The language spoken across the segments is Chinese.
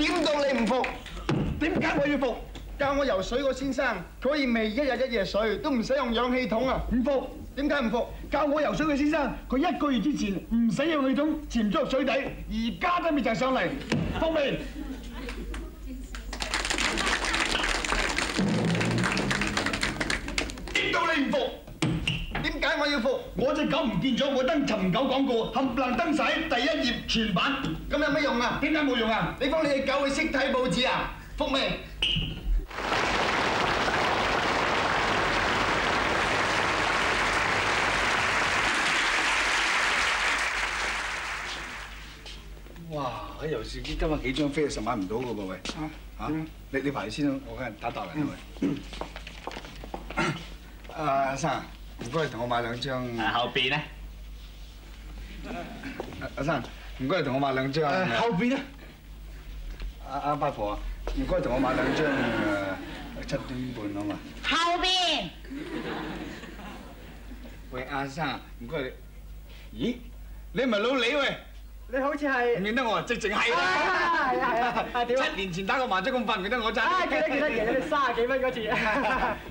點到你唔服？點解我要服？教我游水個先生，佢可以未一日一夜水，都唔使用氧氣筒啊！唔服？點解唔服？教我游水嘅先生，佢一個月之前唔使用氣筒潛咗入水底，而家都未就上嚟，服未？點到你唔服？點解我要服？我只狗唔見咗，我登尋狗廣告，冚唪唥登晒第一頁全版，咁有咩用啊？點解冇用啊？你幫你只狗去識睇報紙啊？服未？哇！喺游士機今日幾張飛實買唔到嘅噃喂嚇嚇！你你排先啦，我梗係打打嚟喂。阿阿生，唔該同我買兩張。後邊咧？阿阿生，唔該同我買兩張。後邊咧？阿阿八婆啊，唔該同我買兩張誒七點半啊嘛？後邊喂，阿生，唔該你。咦？你唔係老李喂？你好似係唔認得我啊？直情係係啦。係啊係點啊？七年前打過麻雀咁快，唔記得我真。啊記得記得記得，你三十幾蚊嗰次。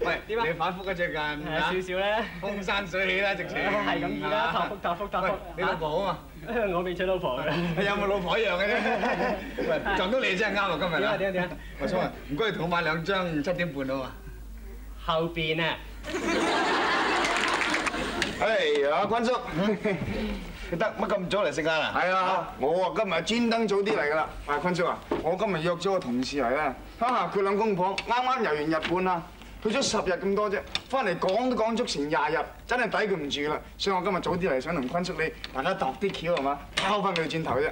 喂，點啊你反覆啊最近。係啊少少咧。風山水起啦，直情。係咁易啦，答覆答覆答覆。你老婆啊嘛？我未娶老婆嘅。你有冇老婆一樣嘅啫？喂，撞到你真係啱啊！今日點啊點啊點啊！我想話唔該，你同我買兩張七點半好嘛？後邊啊！哎，呀坤叔，你得乜咁早嚟食晏啊？係啊，我啊今日專登早啲嚟噶啦。阿坤叔啊，我今日約咗個同事嚟啊，哈佢两公婆啱啱遊完日本啊，去咗十日咁多啫，翻嚟講都講足成廿日，真係抵佢唔住啦。所以我今日早啲嚟，想同坤叔你大家度啲橋係嘛，拋翻佢轉頭啫。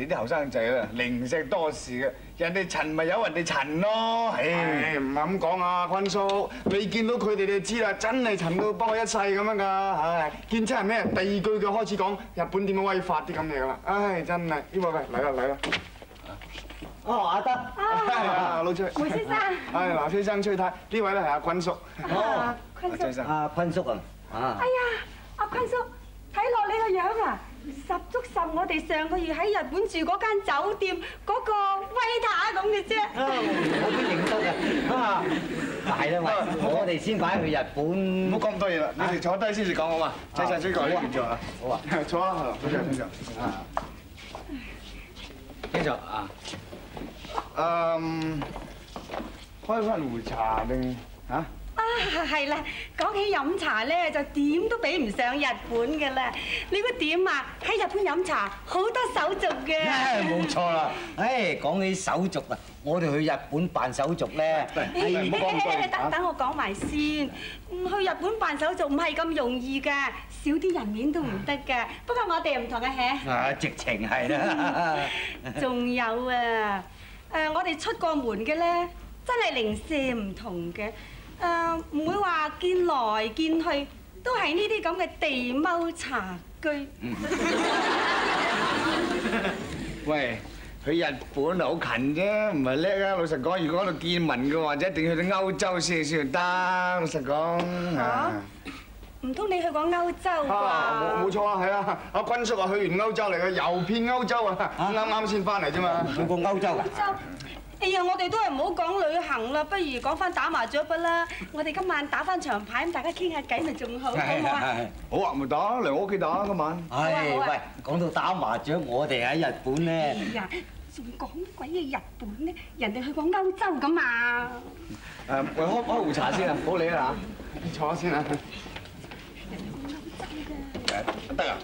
你啲後生仔啦，零食多事嘅，人哋塵咪有人哋塵咯。唉，唔係咁講啊，坤叔，你見到佢哋你就知啦，真係塵到不可一世咁樣㗎。唉，見親係咩？第二句佢開始講日本點樣威法啲咁嘢㗎啦。唉，真係，呢位喂嚟啦嚟啦。哦，阿德。啊，老崔。梅先生。係嗱，先生崔太，呢位咧係阿坤叔。啊，坤叔。生。阿坤叔啊，啊。哎呀，阿坤叔，睇落你個樣啊，十足十我哋上個月喺日本住嗰間酒店嗰個威塔咁嘅啫。我都認得啊！啊，係啦，喂，我哋先擺去日本。唔好講咁多嘢啦，你哋坐低先至講好嘛？謝謝崔哥呢邊坐啊。好啊，坐啦，坐坐坐坐。啊。跟住啊，嗯，開翻壺茶定嚇？啊，係啦，講起飲茶咧，就點都比唔上日本嘅啦。你估點啊？喺日本飲茶好多手續嘅。冇錯啦！唉，講起手續啊，我哋去日本辦手續咧，誒等等我講埋先。嗯去日本辦手續唔係咁容易㗎，少啲人面都唔得㗎。不過我哋唔同嘅 hea。啊，直情係啦。仲有啊，誒我哋出過門嘅咧，真係零舍唔同嘅。誒唔會話見來見去都係呢啲咁嘅地踎茶居。喂，去日本好近啫，唔係叻啊！老實講，如果喺度見聞嘅話，就一定要去到歐洲先先得。老實講嚇，唔通你去過歐洲啊，冇冇？錯啊，係啊，阿坤叔啊，去完歐洲嚟嘅，遊遍歐洲啊，啱啱先翻嚟啫嘛。去過歐洲㗎？哎呀，我哋都係唔好講旅行啦，不如講翻打麻雀不啦。我哋今晚打翻場牌，咁大家傾下偈咪仲好，好唔好啊？好啊，咪打嚟我屋企打今晚。唉，好啊喂，講到打麻雀，我哋喺日本哎咧。呀，仲講鬼嘅日本咧？人哋去過歐洲噶嘛？誒，喂，開開壺茶先啊，唔好理啦坐下先啊。嚇。得啊！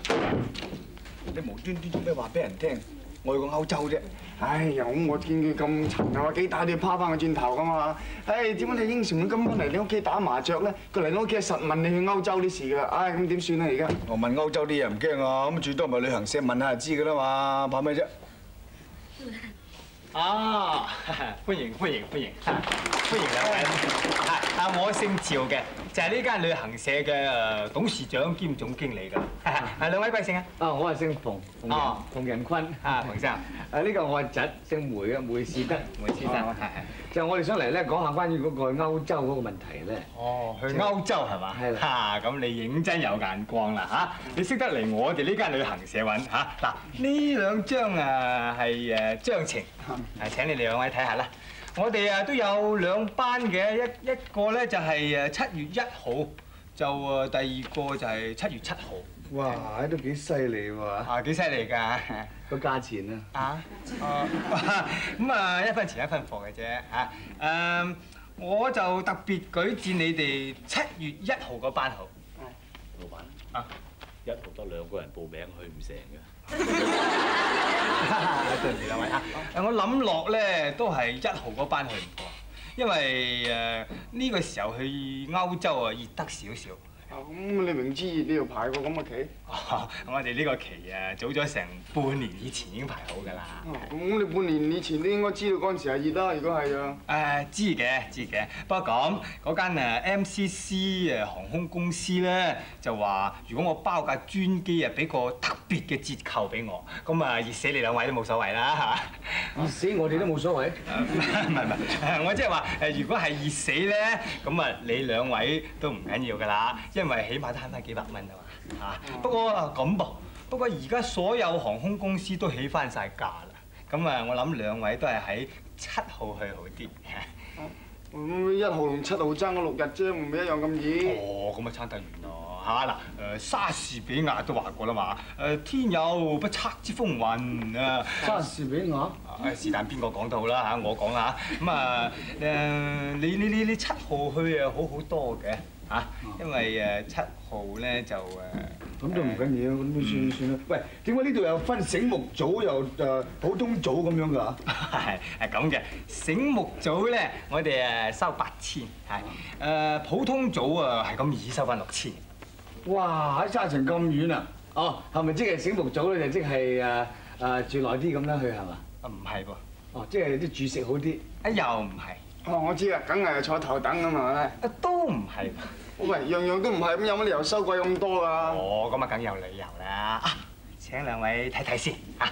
你無端端做咩話俾人聽？我去過歐洲啫。哎呀，咁我見佢咁沉啊，幾大都要趴翻個轉頭噶嘛。唉，點解你應承佢今晚嚟你屋企打麻雀咧？佢嚟你屋企實問你去歐洲啲事噶啦。唉，咁點算啊而家？我問歐洲啲嘢唔驚啊，咁最多咪旅行社問下就知噶啦嘛，怕咩啫？啊，歡迎歡迎歡迎，歡迎兩位。啊啊，我姓趙嘅，就係呢間旅行社嘅誒董事長兼總經理㗎。啊，兩位貴姓啊？啊，我係姓馮，馮馮仁坤。啊，馮生，誒呢個我係侄，姓梅嘅，梅士德，梅先生，係係。就我哋想嚟咧講下關於嗰個歐洲嗰個問題咧。哦，去歐洲係嘛？係啦嚇，咁你認真有眼光啦嚇！你識得嚟我哋呢間旅行社揾嚇嗱，呢兩張啊係誒章程，係請你哋兩位睇下啦。我哋啊都有兩班嘅，一一個咧就係誒七月一號，就誒第二個就係七月七號。哇，都幾犀利喎！啊，幾犀利㗎！個價錢啊，啊，哦，咁啊一分錢一分貨嘅啫嚇。誒，我就特別舉薦你哋七月一號嗰班好。老闆啊，一號得兩個人報名去唔成嘅。對唔住兩位啊！我諗落咧都係一號嗰班去唔過，因為誒呢個時候去歐洲啊熱得少少。啊咁你明知熱你又排個咁嘅期？哦我哋呢個期啊早咗成半年以前已經排好㗎啦。啊咁你半年以前都應該知道嗰陣時係熱啦，如果係啊。誒知嘅知嘅，不過咁嗰間誒 MCC 誒航空公司咧就話，如果我包架專機啊，俾個特別嘅折扣俾我，咁啊熱死你兩位都冇所謂啦嚇。熱死我哋都冇所謂。唔係唔係，我即係話誒，如果係熱死咧，咁啊你兩位都唔緊要㗎啦，因為起碼都慳翻幾百蚊啊嘛嚇。不過啊咁噃，不過而家所有航空公司都起翻晒價啦，咁啊我諗兩位都係喺七號去好啲。咁一號同七號爭咗六日啫，唔係一樣咁易。哦，咁啊差得遠咯嚇嗱誒，莎士比亞都話過啦嘛誒，天有不測之風雲啊！莎士比亞。誒是但邊個講都好啦嚇，我講啦嚇咁啊誒，你你你你七號去啊好好多嘅嚇，因為誒七號咧就誒咁都唔緊要，咁都算算啦。喂，點解呢度有分醒目組又誒普通組咁樣㗎？係係咁嘅，醒目組咧我哋誒收八千係誒普通組啊係咁易收翻六千。哇！喺揸成咁遠啊！哦，係咪即係醒目組咧？就即係誒誒住耐啲咁樣去係嘛？啊唔係噃，哦，即係啲住食好啲。啊又唔係，哦，我知啦，梗係坐頭等啊嘛。啊都唔係。喂，樣樣都唔係，咁有乜理由收貴咁多㗎？哦，咁啊梗有理由啦！啊，請兩位睇睇先啊。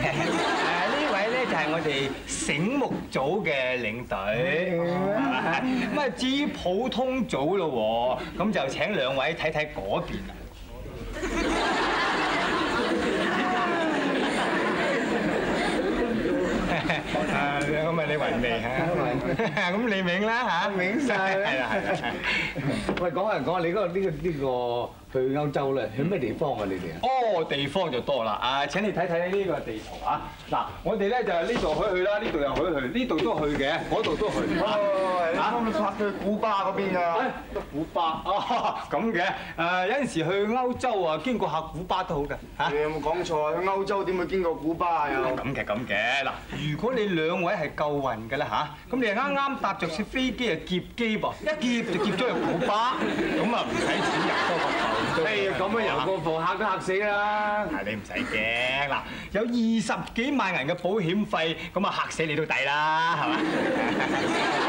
誒呢位咧就係我哋醒目組嘅領隊，咁啊至於普通組咯喎，咁就請兩位睇睇嗰邊啦。啊，咁咪你雲未嚇？咁你明啦嚇？明晒啦係啦係啦。喂，講下講下你嗰個呢個呢個去歐洲咧，去咩地方啊？你哋啊？哦，地方就多啦，啊！請你睇睇呢個地圖啊！嗱，我哋咧就係呢度可以去啦，呢度又可以去，呢度都去嘅，嗰度都去。哦，你啱啱拍去古巴嗰邊㗎？得古巴哦，咁嘅誒有陣時去歐洲啊，經過下古巴都好嘅嚇。你有冇講錯啊？去歐洲點會經過古巴啊？又咁嘅咁嘅嗱，如果你兩位係夠運嘅啦吓，咁你係啱啱搭着次飛機啊劫機噃，一 劫就劫咗入古巴，咁啊唔使錢入多個頭都。哎呀，咁樣遊個貨嚇都嚇死啦！係你唔使驚嗱，有二十幾萬銀嘅保險費，咁啊嚇死你都抵啦，係嘛？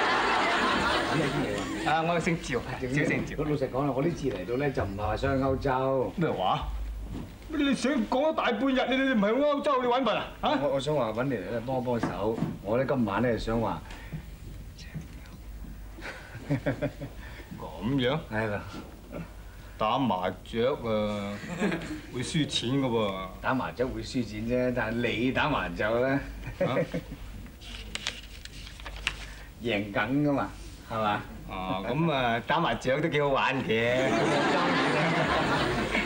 啊，我姓趙，趙姓趙。老實講啦，我呢次嚟到咧就唔係話想去歐洲。咩話？你想講咗大半日，你你唔係去歐洲，你揾笨啊？嚇！我我想話揾你嚟咧幫幫手，我咧今晚咧想話咁樣係啦，打麻雀啊，會輸錢噶喎。打麻雀會輸錢啫，但係你打麻雀咧啊贏緊噶嘛，係嘛？哦，咁啊打麻雀都幾好玩嘅。